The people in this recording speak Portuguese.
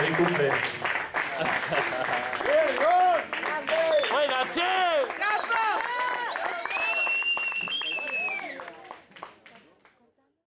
Vem com.